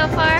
so far?